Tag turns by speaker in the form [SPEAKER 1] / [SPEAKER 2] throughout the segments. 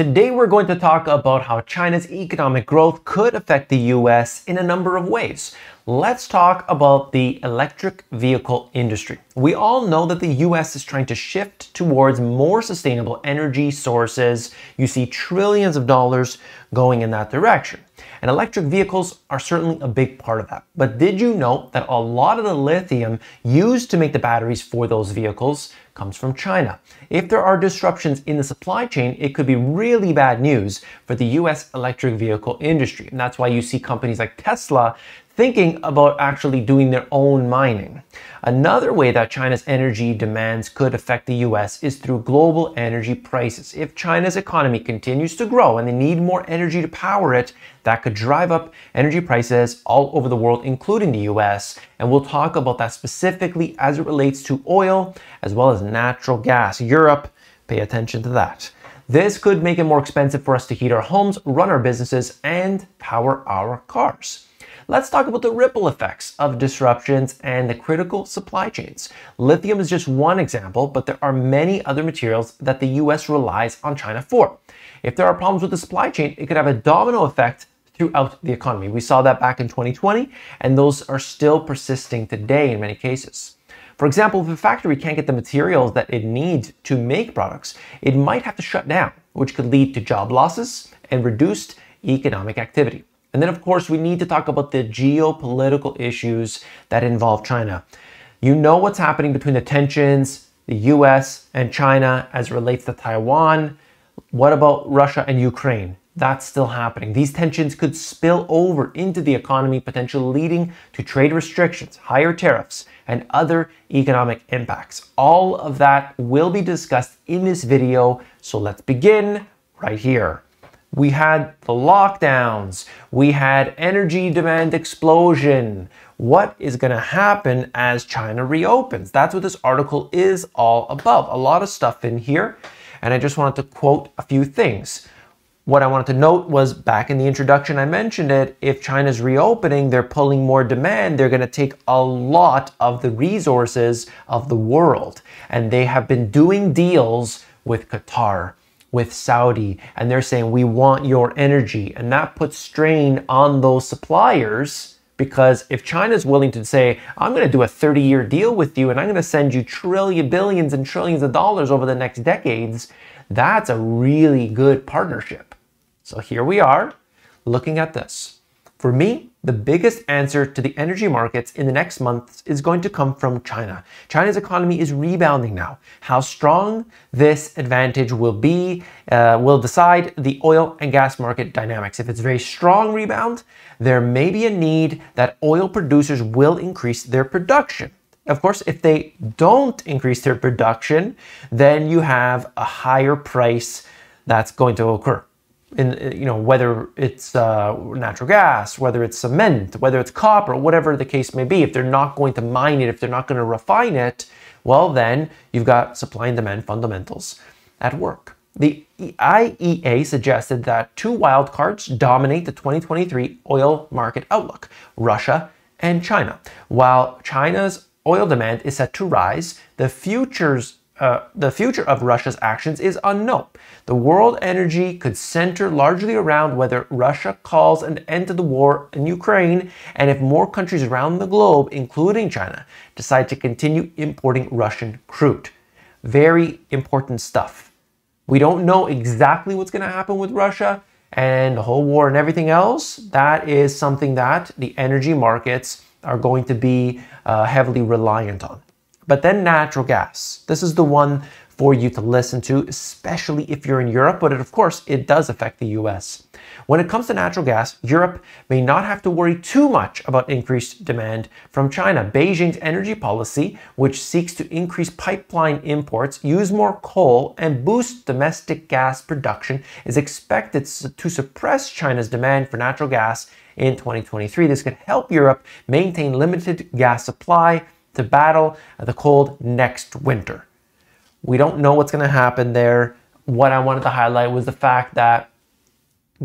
[SPEAKER 1] Today we're going to talk about how China's economic growth could affect the US in a number of ways. Let's talk about the electric vehicle industry. We all know that the US is trying to shift towards more sustainable energy sources. You see trillions of dollars going in that direction. And electric vehicles are certainly a big part of that. But did you know that a lot of the lithium used to make the batteries for those vehicles comes from China. If there are disruptions in the supply chain, it could be really bad news for the US electric vehicle industry. And that's why you see companies like Tesla thinking about actually doing their own mining. Another way that China's energy demands could affect the US is through global energy prices. If China's economy continues to grow and they need more energy to power it, that could drive up energy prices all over the world, including the US. And we'll talk about that specifically as it relates to oil as well as natural gas. Europe, pay attention to that. This could make it more expensive for us to heat our homes, run our businesses, and power our cars. Let's talk about the ripple effects of disruptions and the critical supply chains. Lithium is just one example, but there are many other materials that the US relies on China for. If there are problems with the supply chain, it could have a domino effect throughout the economy. We saw that back in 2020, and those are still persisting today in many cases. For example, if a factory can't get the materials that it needs to make products, it might have to shut down, which could lead to job losses and reduced economic activity. And then, of course, we need to talk about the geopolitical issues that involve China. You know what's happening between the tensions, the US and China as relates to Taiwan. What about Russia and Ukraine? That's still happening. These tensions could spill over into the economy, potentially leading to trade restrictions, higher tariffs, and other economic impacts. All of that will be discussed in this video, so let's begin right here. We had the lockdowns. We had energy demand explosion. What is going to happen as China reopens? That's what this article is all about. A lot of stuff in here. And I just wanted to quote a few things. What I wanted to note was back in the introduction, I mentioned it. If China's reopening, they're pulling more demand. They're going to take a lot of the resources of the world. And they have been doing deals with Qatar with Saudi and they're saying, we want your energy. And that puts strain on those suppliers because if China's willing to say, I'm going to do a 30 year deal with you and I'm going to send you trillion, billions and trillions of dollars over the next decades, that's a really good partnership. So here we are looking at this. For me, the biggest answer to the energy markets in the next months is going to come from China. China's economy is rebounding now. How strong this advantage will be uh, will decide the oil and gas market dynamics. If it's a very strong rebound, there may be a need that oil producers will increase their production. Of course, if they don't increase their production, then you have a higher price that's going to occur in you know whether it's uh, natural gas, whether it's cement, whether it's copper, whatever the case may be. If they're not going to mine it, if they're not going to refine it, well then you've got supply and demand fundamentals at work. The IEA suggested that two wildcards dominate the 2023 oil market outlook: Russia and China. While China's oil demand is set to rise, the futures uh, the future of Russia's actions is unknown. The world energy could center largely around whether Russia calls an end to the war in Ukraine and if more countries around the globe, including China, decide to continue importing Russian crude. Very important stuff. We don't know exactly what's going to happen with Russia and the whole war and everything else. That is something that the energy markets are going to be uh, heavily reliant on. But then natural gas. This is the one for you to listen to, especially if you're in Europe, but it, of course, it does affect the US. When it comes to natural gas, Europe may not have to worry too much about increased demand from China. Beijing's energy policy, which seeks to increase pipeline imports, use more coal, and boost domestic gas production, is expected to suppress China's demand for natural gas in 2023. This could help Europe maintain limited gas supply to battle the cold next winter. We don't know what's going to happen there. What I wanted to highlight was the fact that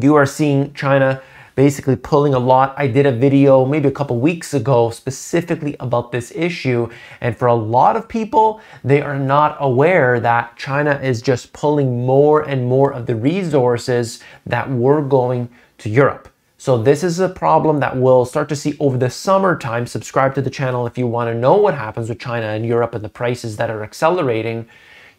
[SPEAKER 1] you are seeing China basically pulling a lot. I did a video maybe a couple weeks ago specifically about this issue. And for a lot of people, they are not aware that China is just pulling more and more of the resources that were going to Europe. So this is a problem that we'll start to see over the summertime. Subscribe to the channel if you want to know what happens with China and Europe and the prices that are accelerating.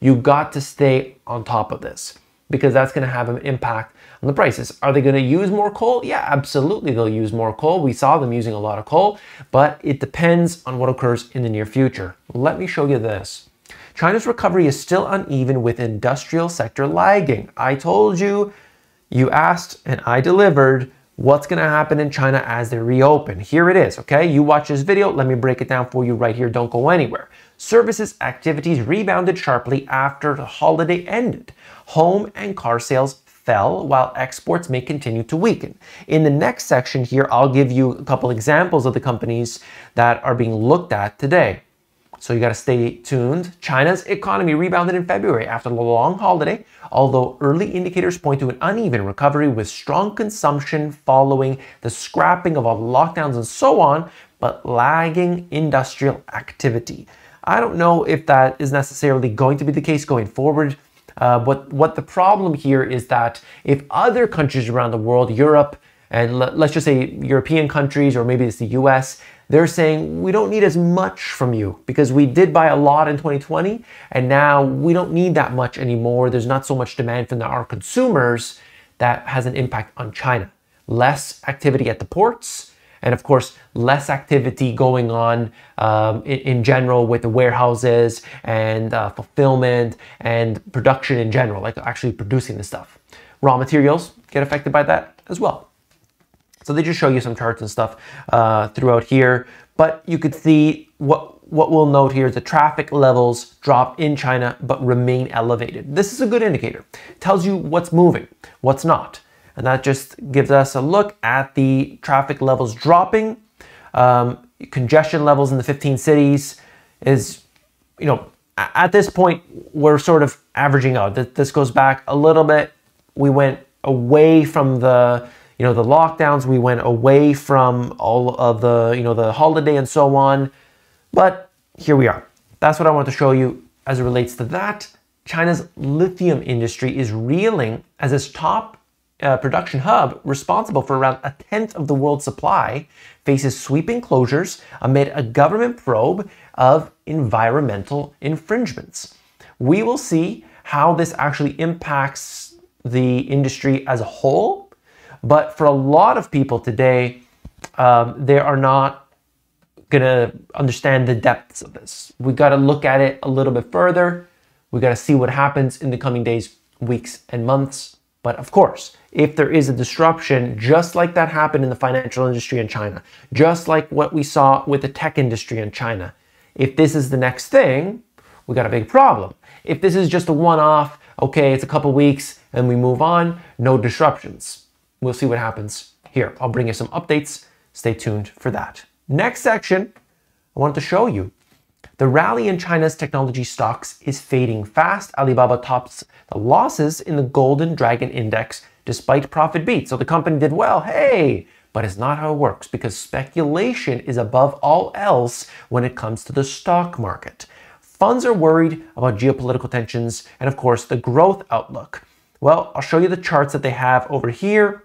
[SPEAKER 1] You got to stay on top of this because that's going to have an impact on the prices. Are they going to use more coal? Yeah, absolutely they'll use more coal. We saw them using a lot of coal, but it depends on what occurs in the near future. Let me show you this. China's recovery is still uneven with industrial sector lagging. I told you, you asked and I delivered what's going to happen in China as they reopen. Here it is, okay? You watch this video, let me break it down for you right here. Don't go anywhere. Services activities rebounded sharply after the holiday ended. Home and car sales fell while exports may continue to weaken. In the next section here, I'll give you a couple examples of the companies that are being looked at today. So you got to stay tuned. China's economy rebounded in February after the long holiday, although early indicators point to an uneven recovery with strong consumption following the scrapping of all lockdowns and so on, but lagging industrial activity. I don't know if that is necessarily going to be the case going forward. Uh, but what the problem here is that if other countries around the world, Europe, and let's just say European countries, or maybe it's the US, they're saying we don't need as much from you because we did buy a lot in 2020 and now we don't need that much anymore. There's not so much demand from our consumers that has an impact on China. Less activity at the ports, and of course, less activity going on um, in, in, general with the warehouses and uh, fulfillment and production in general, like actually producing the stuff. Raw materials get affected by that as well. So they just show you some charts and stuff uh, throughout here. But you could see what what we'll note here is the traffic levels drop in China but remain elevated. This is a good indicator. It tells you what's moving, what's not. And that just gives us a look at the traffic levels dropping. Um, congestion levels in the 15 cities is, you know, at this point, we're sort of averaging out. This goes back a little bit. We went away from the you know, the lockdowns, we went away from all of the, you know, the holiday and so on. But here we are. That's what I want to show you as it relates to that. China's lithium industry is reeling as its top uh, production hub, responsible for around a tenth of the world's supply, faces sweeping closures amid a government probe of environmental infringements. We will see how this actually impacts the industry as a whole but for a lot of people today, um, they are not going to understand the depths of this. We got to look at it a little bit further. We got to see what happens in the coming days, weeks, and months. But of course, if there is a disruption, just like that happened in the financial industry in China, just like what we saw with the tech industry in China, if this is the next thing, we got a big problem. If this is just a one off, okay, it's a couple weeks and we move on, no disruptions. We'll see what happens here. I'll bring you some updates. Stay tuned for that. Next section, I want to show you. The rally in China's technology stocks is fading fast. Alibaba tops the losses in the Golden Dragon Index despite profit beats. So the company did well. Hey, but it's not how it works because speculation is above all else when it comes to the stock market. Funds are worried about geopolitical tensions and, of course, the growth outlook. Well, I'll show you the charts that they have over here.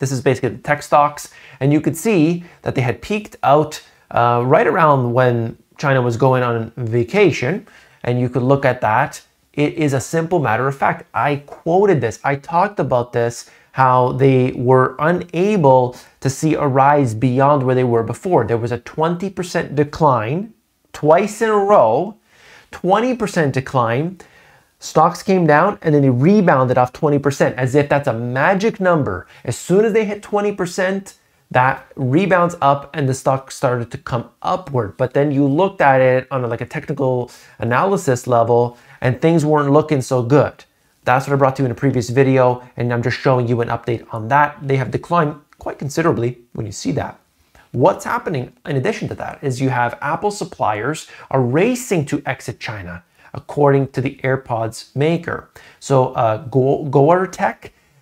[SPEAKER 1] This is basically the tech stocks. And you could see that they had peaked out uh, right around when China was going on vacation. And you could look at that. It is a simple matter of fact. I quoted this. I talked about this, how they were unable to see a rise beyond where they were before. There was a 20% decline twice in a row, 20% decline Stocks came down and then they rebounded off 20%, as if that's a magic number. As soon as they hit 20%, that rebounds up and the stock started to come upward. But then you looked at it on a, like a technical analysis level and things weren't looking so good. That's what I brought to you in a previous video and I'm just showing you an update on that. They have declined quite considerably when you see that. What's happening in addition to that is you have Apple suppliers are racing to exit China according to the AirPods maker. So uh, Go,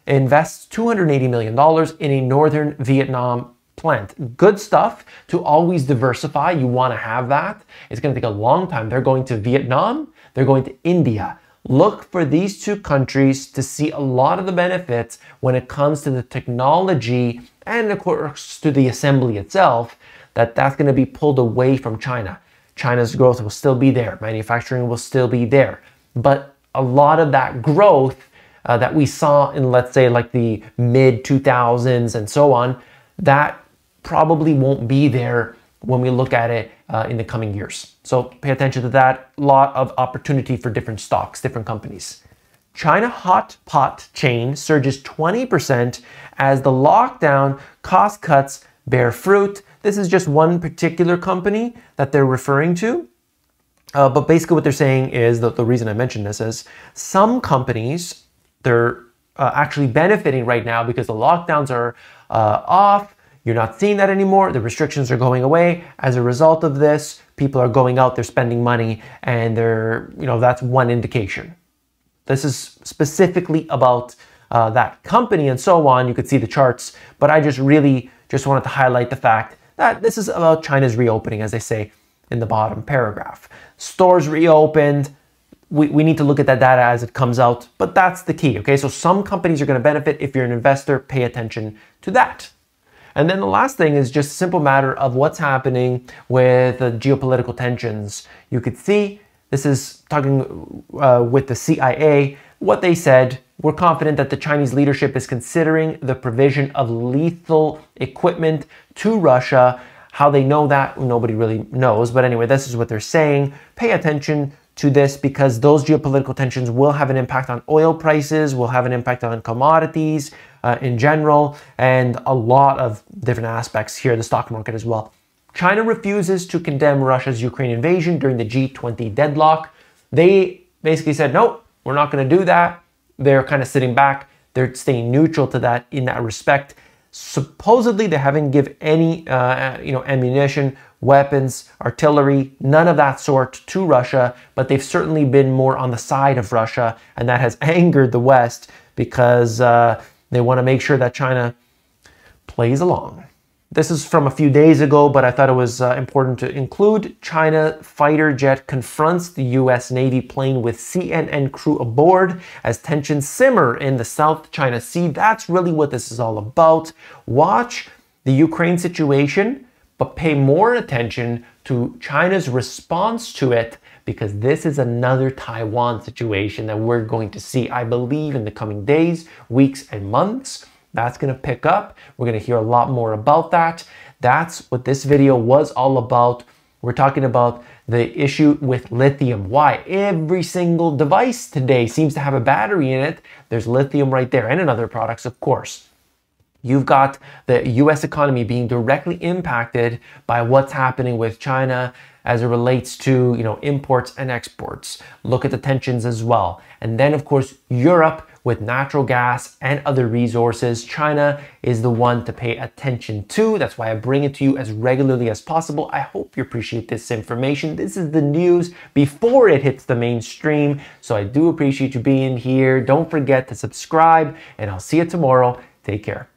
[SPEAKER 1] invests $280 million in a northern Vietnam plant. Good stuff to always diversify. You want to have that. It's going to take a long time. They're going to Vietnam, they're going to India. Look for these two countries to see a lot of the benefits when it comes to the technology and of course to the assembly itself that that's going to be pulled away from China. China's growth will still be there. Manufacturing will still be there. But a lot of that growth uh, that we saw in, let's say, like the mid 2000s and so on, that probably won't be there when we look at it uh, in the coming years. So pay attention to that. Lot of opportunity for different stocks, different companies. China hot pot chain surges 20% as the lockdown cost cuts bear fruit. This is just one particular company that they're referring to. Uh, but basically, what they're saying is that the reason I mentioned this is some companies they're uh, actually benefiting right now because the lockdowns are uh, off. You're not seeing that anymore. The restrictions are going away. As a result of this, people are going out, they're spending money, and they're, you know, that's one indication. This is specifically about uh, that company and so on. You could see the charts, but I just really just wanted to highlight the fact that this is about China's reopening, as they say in the bottom paragraph. Stores reopened, we, we need to look at that data as it comes out, but that's the key, okay? So some companies are gonna benefit. If you're an investor, pay attention to that. And then the last thing is just a simple matter of what's happening with the geopolitical tensions. You could see this is talking uh, with the CIA. What they said, we're confident that the Chinese leadership is considering the provision of lethal equipment to Russia. How they know that, nobody really knows. But anyway, this is what they're saying. Pay attention to this because those geopolitical tensions will have an impact on oil prices, will have an impact on commodities uh, in general, and a lot of different aspects here, in the stock market as well. China refuses to condemn Russia's Ukraine invasion during the G20 deadlock. They basically said, no, we're not going to do that. They're kind of sitting back. They're staying neutral to that in that respect. Supposedly, they haven't give any, uh, you know, ammunition weapons, artillery, none of that sort to Russia, but they've certainly been more on the side of Russia, and that has angered the West because uh, they want to make sure that China plays along. This is from a few days ago, but I thought it was uh, important to include. China fighter jet confronts the US Navy plane with CNN crew aboard as tensions simmer in the South China Sea. That's really what this is all about. Watch the Ukraine situation but pay more attention to China's response to it because this is another Taiwan situation that we're going to see, I believe, in the coming days, weeks, and months. That's going to pick up. We're going to hear a lot more about that. That's what this video was all about. We're talking about the issue with lithium. Why? Every single device today seems to have a battery in it. There's lithium right there and in other products, of course. You've got the US economy being directly impacted by what's happening with China as it relates to, you know, imports and exports. Look at the tensions as well. And then of course, Europe with natural gas and other resources. China is the one to pay attention to. That's why I bring it to you as regularly as possible. I hope you appreciate this information. This is the news before it hits the mainstream. So I do appreciate you being here. Don't forget to subscribe and I'll see you tomorrow. Take care.